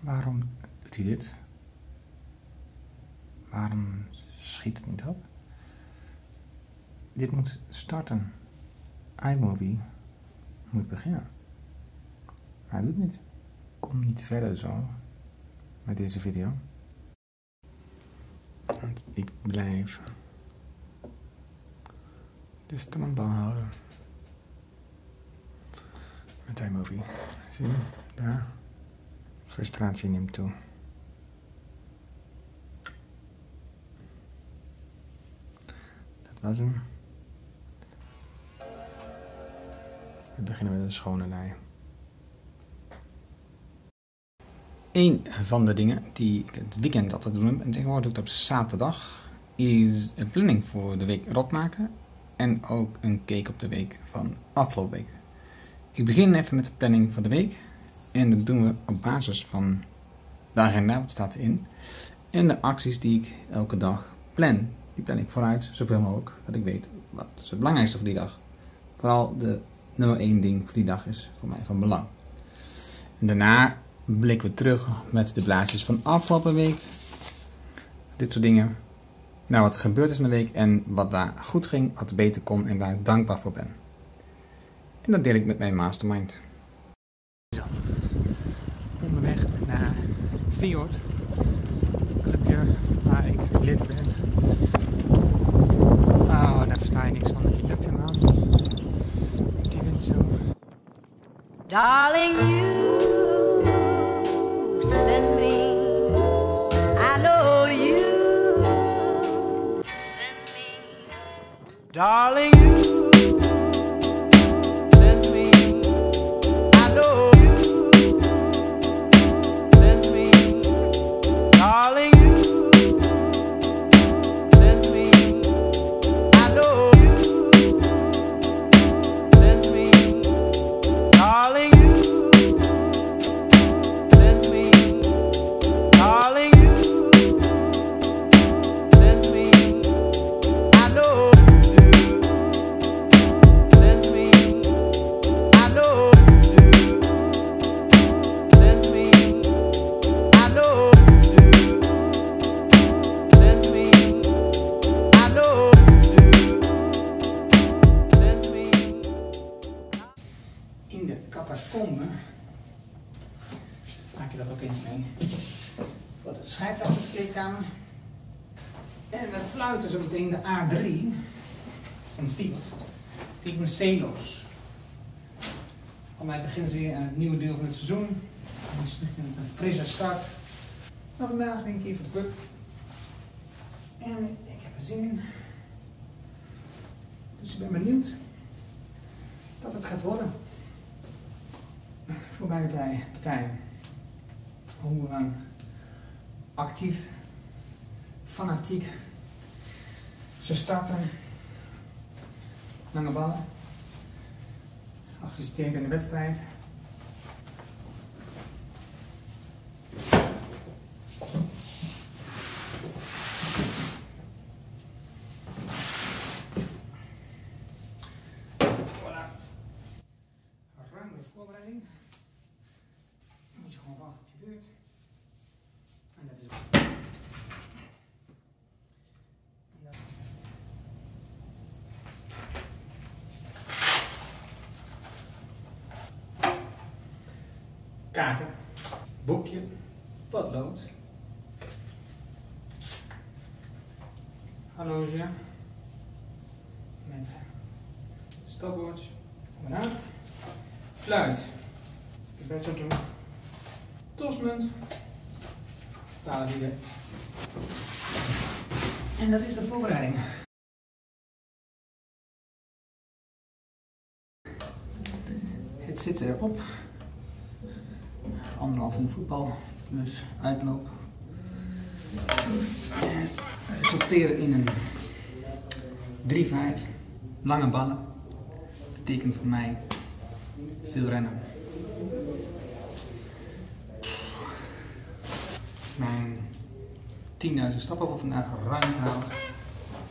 Waarom doet hij dit? Waarom schiet het niet op? Dit moet starten. iMovie moet beginnen. Maar hij doet niet. Kom niet verder zo met deze video. Want ik blijf de stand houden. Met iMovie. Zie je? Daar. Frustratie neemt toe. Dat was hem. We beginnen met een schone lei. Een van de dingen die ik het weekend altijd doe, en tegenwoordig doe op zaterdag, is een planning voor de week rot maken. En ook een cake op de week van afgelopen week. Ik begin even met de planning van de week. En dat doen we op basis van de agenda, wat staat erin. En de acties die ik elke dag plan. Die plan ik vooruit, zoveel mogelijk, dat ik weet wat het belangrijkste voor die dag. Vooral de nummer één ding voor die dag is voor mij van belang. En daarna blikken we terug met de blaadjes van afgelopen week. Dit soort dingen. Nou, wat er gebeurd is in de week en wat daar goed ging, wat beter kon en waar ik dankbaar voor ben. En dat deel ik met mijn mastermind. Onderweg naar Fjord, clubje waar ik lid ben. Oh, daar versta je niks van. Die lukt helemaal niet. Die zo. Darling, you send me. I know you send me. Darling, scheidsrechterskleedkamer. En we fluiten zo meteen de A3 van Fiat tegen Celos. Voor mij beginnen ze weer aan het nieuwe deel van het seizoen. Het is een frisse start. Maar vandaag denk ik voor de club. En ik heb er zin in. Dus ik ben benieuwd wat het gaat worden voor beide partij- partijen. Hoe eh, actief, fanatiek ze starten. Lange ballen. Geagiteerd in de wedstrijd. Voilà. Voorbereiding. Dan moet je gewoon wachten op je beurt. En dat is ook. En dan- Kaarten, boekje, potlood, horloge. Met stopwatch, banaan, fluit, ik ben zo doen, tosmunt, taalwielen. En dat is de voorbereiding. Het zit erop. Anderhalf uur voetbal plus uitloop. En resulteren in een 3-5. Lange ballen. Betekent voor mij veel rennen. Mijn 10.000 stappen voor vandaag ruim gehaald.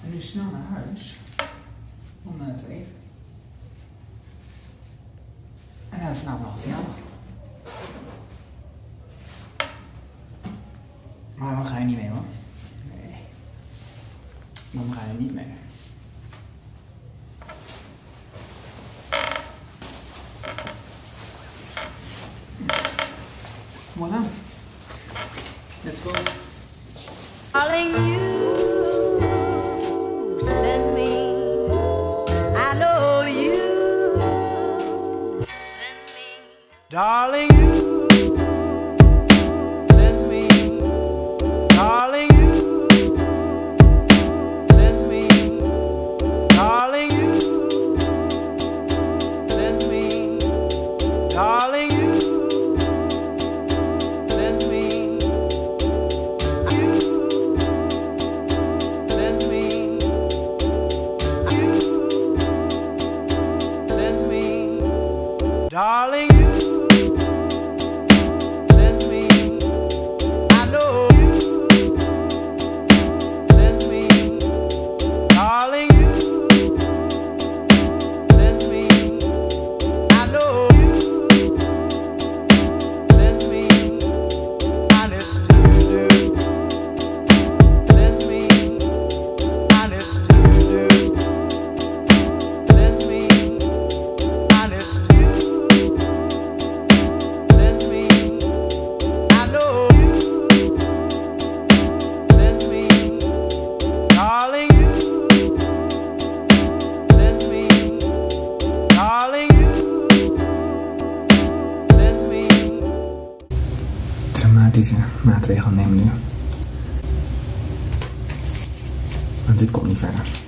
En nu snel naar huis om eh, te eten. En dan we vanavond nog een verjaardag. anime 漫画アニメもうな praktische maatregel nemen nu. Want dit komt niet verder.